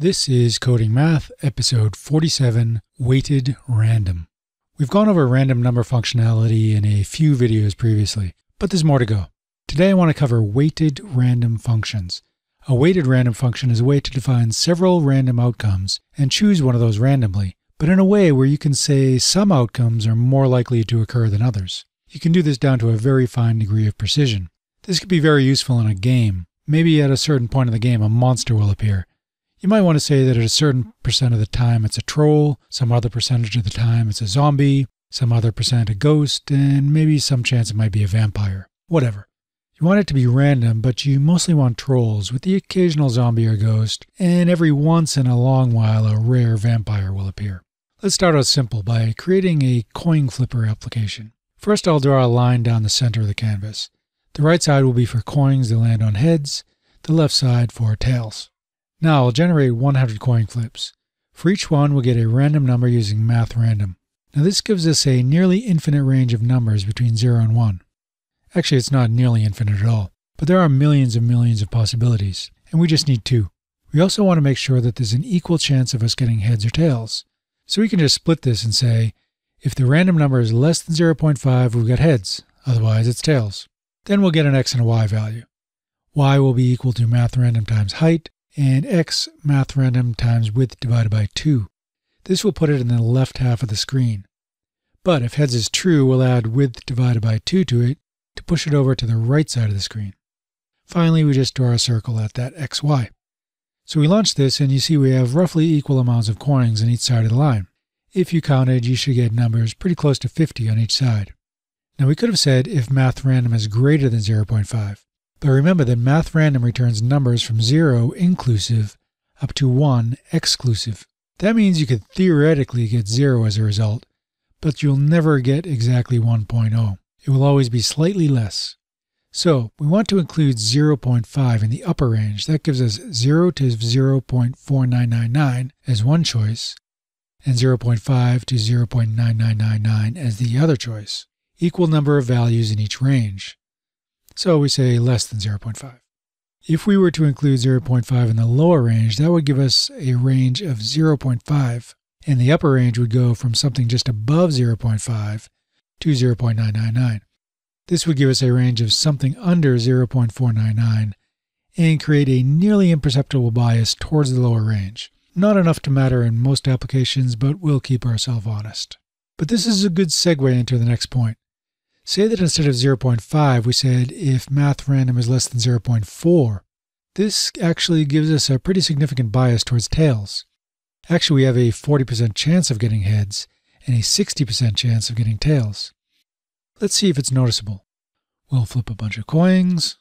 This is Coding Math, episode 47 Weighted Random. We've gone over random number functionality in a few videos previously, but there's more to go. Today I want to cover weighted random functions. A weighted random function is a way to define several random outcomes and choose one of those randomly, but in a way where you can say some outcomes are more likely to occur than others. You can do this down to a very fine degree of precision. This could be very useful in a game. Maybe at a certain point in the game, a monster will appear. You might want to say that at a certain percent of the time it's a troll, some other percentage of the time it's a zombie, some other percent a ghost, and maybe some chance it might be a vampire. Whatever. You want it to be random, but you mostly want trolls with the occasional zombie or ghost, and every once in a long while a rare vampire will appear. Let's start out simple by creating a coin flipper application. First, I'll draw a line down the center of the canvas. The right side will be for coins that land on heads, the left side for tails. Now I'll generate 100 coin flips. For each one, we'll get a random number using math random. Now this gives us a nearly infinite range of numbers between 0 and 1. Actually, it's not nearly infinite at all, but there are millions and millions of possibilities, and we just need two. We also want to make sure that there's an equal chance of us getting heads or tails. So we can just split this and say, if the random number is less than 0.5, we've got heads, otherwise it's tails. Then we'll get an x and a y value. y will be equal to math random times height, and x math random times width divided by 2. This will put it in the left half of the screen. But if heads is true, we'll add width divided by 2 to it to push it over to the right side of the screen. Finally, we just draw a circle at that xy. So we launch this and you see we have roughly equal amounts of coins on each side of the line. If you counted, you should get numbers pretty close to 50 on each side. Now we could have said if math random is greater than 0.5, but remember that math random returns numbers from 0 inclusive up to 1 exclusive. That means you could theoretically get 0 as a result, but you'll never get exactly 1.0. It will always be slightly less. So we want to include 0.5 in the upper range. That gives us 0 to 0.4999 as one choice, and 0.5 to 0.9999 as the other choice. Equal number of values in each range. So we say less than 0.5. If we were to include 0.5 in the lower range, that would give us a range of 0.5, and the upper range would go from something just above 0.5 to 0.999. This would give us a range of something under 0.499 and create a nearly imperceptible bias towards the lower range. Not enough to matter in most applications, but we'll keep ourselves honest. But this is a good segue into the next point. Say that instead of 0.5, we said if math random is less than 0.4. This actually gives us a pretty significant bias towards tails. Actually, we have a 40% chance of getting heads and a 60% chance of getting tails. Let's see if it's noticeable. We'll flip a bunch of coins,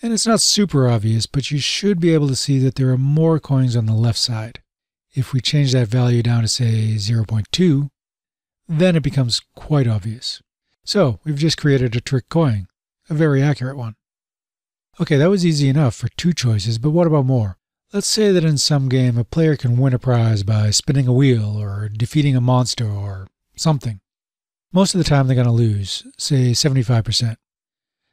and it's not super obvious, but you should be able to see that there are more coins on the left side. If we change that value down to say 0.2, then it becomes quite obvious. So we've just created a trick coin, a very accurate one. Okay, that was easy enough for two choices, but what about more? Let's say that in some game a player can win a prize by spinning a wheel or defeating a monster or something. Most of the time they're going to lose, say 75%.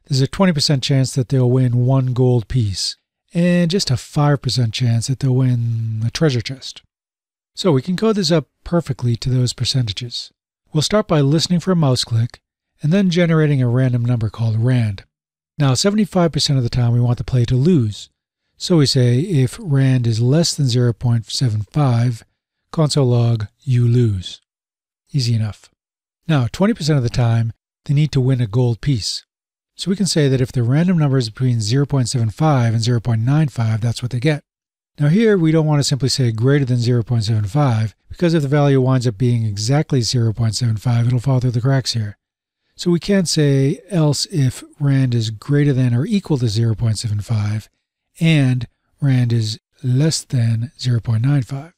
There's a 20% chance that they'll win one gold piece, and just a 5% chance that they'll win a treasure chest. So we can code this up perfectly to those percentages. We'll start by listening for a mouse click and then generating a random number called rand. Now, 75% of the time we want the play to lose. So we say if rand is less than 0.75, console log you lose. Easy enough. Now, 20% of the time, they need to win a gold piece. So we can say that if the random number is between 0.75 and 0.95, that's what they get. Now here, we don't want to simply say greater than 0.75, because if the value winds up being exactly 0.75, it'll fall through the cracks here. So we can't say else if rand is greater than or equal to 0.75 and rand is less than 0.95.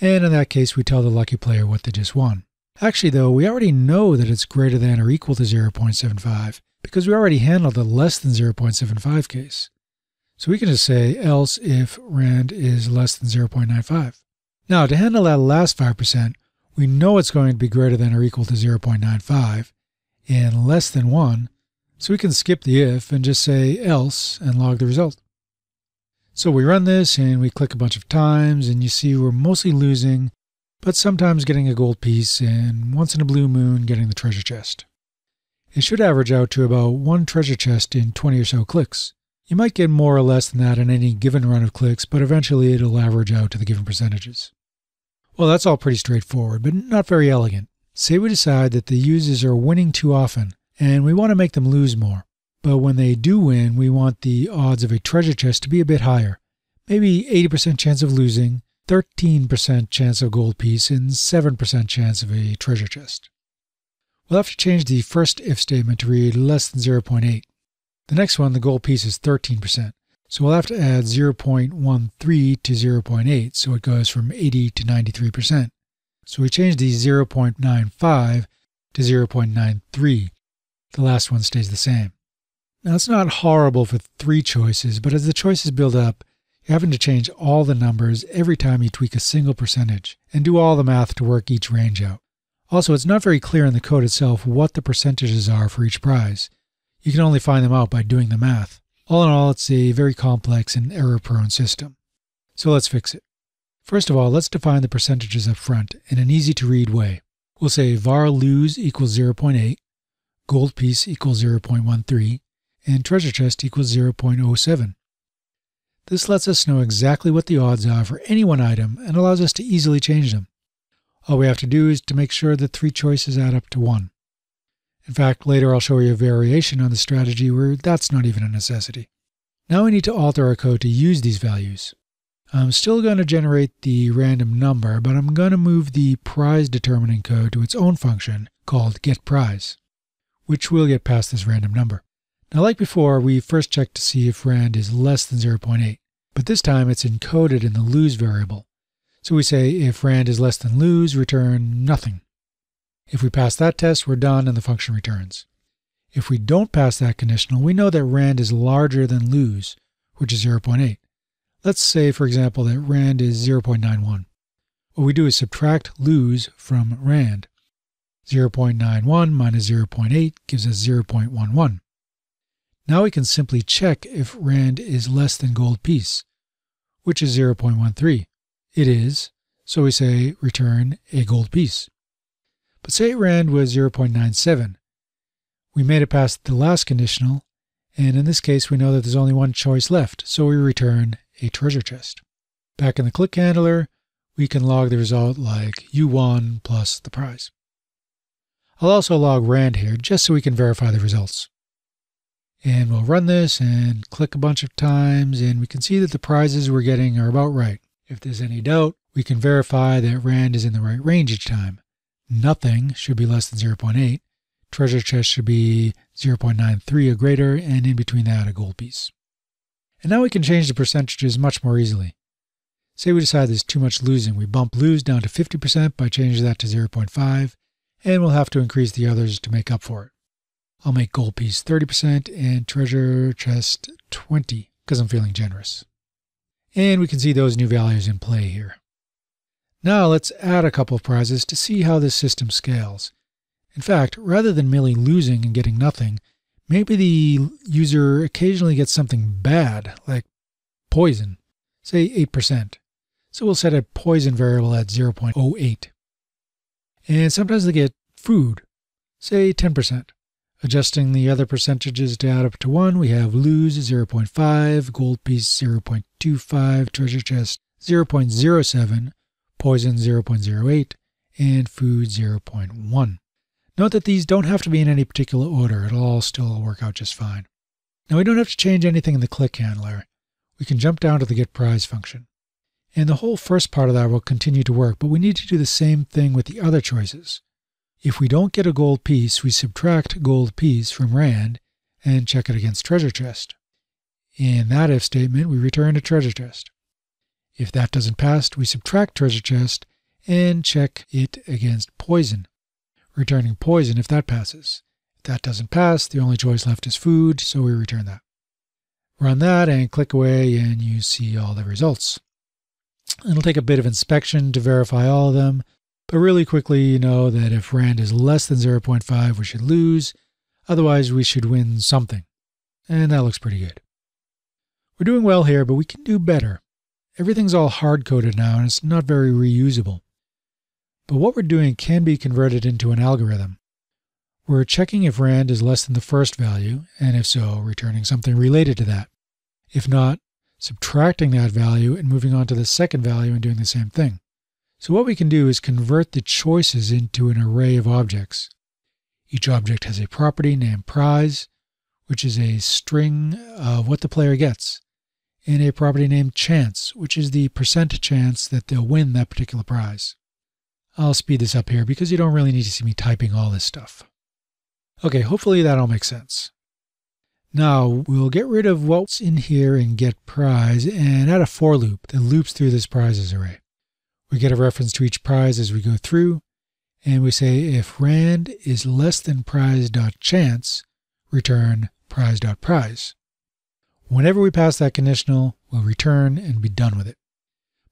And in that case, we tell the lucky player what they just won. Actually, though, we already know that it's greater than or equal to 0.75 because we already handled the less than 0.75 case. So we can just say else if rand is less than 0.95. Now, to handle that last 5%, we know it's going to be greater than or equal to 0.95, in less than 1, so we can skip the if and just say else and log the result. So we run this and we click a bunch of times, and you see we're mostly losing, but sometimes getting a gold piece, and once in a blue moon, getting the treasure chest. It should average out to about one treasure chest in 20 or so clicks. You might get more or less than that in any given run of clicks, but eventually it'll average out to the given percentages. Well, that's all pretty straightforward, but not very elegant. Say we decide that the users are winning too often, and we want to make them lose more. But when they do win, we want the odds of a treasure chest to be a bit higher. Maybe 80% chance of losing, 13% chance of gold piece, and 7% chance of a treasure chest. We'll have to change the first if statement to read less than 0.8. The next one, the gold piece, is 13%. So we'll have to add 0.13 to 0.8, so it goes from 80 to 93%. So we change the 0.95 to 0.93. The last one stays the same. Now, it's not horrible for three choices, but as the choices build up, you're having to change all the numbers every time you tweak a single percentage and do all the math to work each range out. Also, it's not very clear in the code itself what the percentages are for each prize. You can only find them out by doing the math. All in all, it's a very complex and error prone system. So let's fix it. First of all, let's define the percentages up front in an easy to read way. We'll say var lose equals 0.8, gold piece equals 0.13, and treasure chest equals 0.07. This lets us know exactly what the odds are for any one item and allows us to easily change them. All we have to do is to make sure that three choices add up to 1. In fact, later I'll show you a variation on the strategy where that's not even a necessity. Now we need to alter our code to use these values. I'm still going to generate the random number, but I'm going to move the prize determining code to its own function called getPrize, which will get passed this random number. Now, like before, we first check to see if rand is less than 0.8, but this time it's encoded in the lose variable. So we say if rand is less than lose, return nothing. If we pass that test, we're done and the function returns. If we don't pass that conditional, we know that rand is larger than lose, which is 0.8. Let's say, for example, that rand is 0.91. What we do is subtract lose from rand. 0.91 minus 0.8 gives us 0.11. Now we can simply check if rand is less than gold piece, which is 0.13. It is, so we say return a gold piece. But say rand was 0.97. We made it past the last conditional, and in this case we know that there's only one choice left, so we return a treasure chest. Back in the click handler, we can log the result like you won plus the prize. I'll also log rand here just so we can verify the results. And we'll run this and click a bunch of times, and we can see that the prizes we're getting are about right. If there's any doubt, we can verify that RAND is in the right range each time. Nothing should be less than 0.8. Treasure chest should be 0.93 or greater, and in between that, a gold piece. And now we can change the percentages much more easily. Say we decide there's too much losing. We bump lose down to 50% by changing that to 0.5, and we'll have to increase the others to make up for it. I'll make gold piece 30% and treasure chest 20 because I'm feeling generous. And we can see those new values in play here. Now let's add a couple of prizes to see how this system scales. In fact, rather than merely losing and getting nothing, maybe the user occasionally gets something bad, like poison, say 8%. So we'll set a poison variable at 0.08. And sometimes they get food, say 10%. Adjusting the other percentages to add up to 1, we have lose 0.5, gold piece 0.25, treasure chest 0.07, poison 0.08, and food 0.1. Note that these don't have to be in any particular order, it'll all still work out just fine. Now we don't have to change anything in the click handler. We can jump down to the get prize function. And the whole first part of that will continue to work, but we need to do the same thing with the other choices. If we don't get a gold piece, we subtract gold piece from rand and check it against treasure chest. In that if statement, we return a treasure chest. If that doesn't pass, we subtract treasure chest and check it against poison, returning poison if that passes. If that doesn't pass, the only choice left is food, so we return that. Run that and click away, and you see all the results. It'll take a bit of inspection to verify all of them, but really quickly, you know that if rand is less than 0.5, we should lose. Otherwise, we should win something. And that looks pretty good. We're doing well here, but we can do better. Everything's all hard coded now and it's not very reusable. But what we're doing can be converted into an algorithm. We're checking if rand is less than the first value, and if so, returning something related to that. If not, subtracting that value and moving on to the second value and doing the same thing. So what we can do is convert the choices into an array of objects. Each object has a property named prize, which is a string of what the player gets, and a property named chance, which is the percent chance that they'll win that particular prize. I'll speed this up here because you don't really need to see me typing all this stuff. Okay, hopefully that all makes sense. Now we'll get rid of what's in here and get prize and add a for loop that loops through this prizes array. We get a reference to each prize as we go through, and we say if rand is less than prize.chance, return prize.prize. Whenever we pass that conditional, we'll return and be done with it.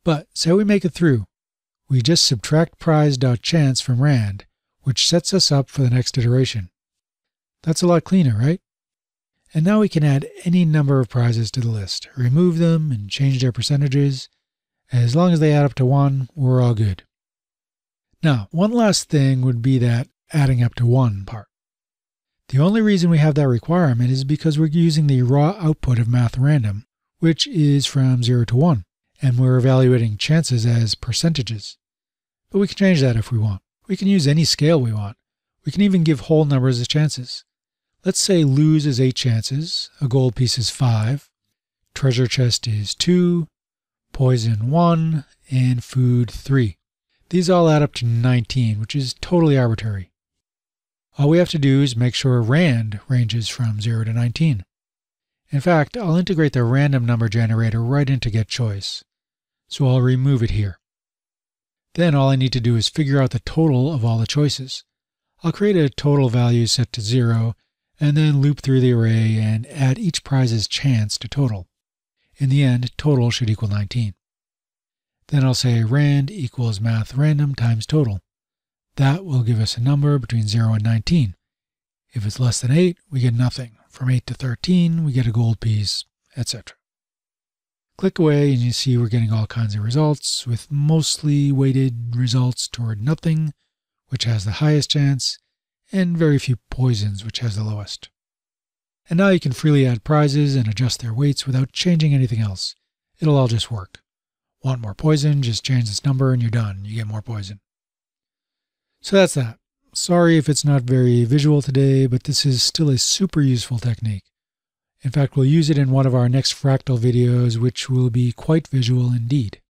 But say we make it through, we just subtract prize.chance from rand, which sets us up for the next iteration. That's a lot cleaner, right? And now we can add any number of prizes to the list, remove them and change their percentages. As long as they add up to 1, we're all good. Now, one last thing would be that adding up to 1 part. The only reason we have that requirement is because we're using the raw output of math random, which is from 0 to 1, and we're evaluating chances as percentages. But we can change that if we want. We can use any scale we want. We can even give whole numbers as chances. Let's say lose is 8 chances, a gold piece is 5, treasure chest is 2, poison 1, and food 3. These all add up to 19, which is totally arbitrary. All we have to do is make sure rand ranges from 0 to 19. In fact, I'll integrate the random number generator right into getChoice, so I'll remove it here. Then all I need to do is figure out the total of all the choices. I'll create a total value set to 0 and then loop through the array and add each prize's chance to total. In the end, total should equal 19. Then I'll say rand equals math random times total. That will give us a number between 0 and 19. If it's less than 8, we get nothing. From 8 to 13, we get a gold piece, etc. Click away and you see we're getting all kinds of results, with mostly weighted results toward nothing, which has the highest chance, and very few poisons, which has the lowest. And now you can freely add prizes and adjust their weights without changing anything else. It'll all just work. Want more poison? Just change this number and you're done. You get more poison. So that's that. Sorry if it's not very visual today, but this is still a super useful technique. In fact, we'll use it in one of our next fractal videos, which will be quite visual indeed.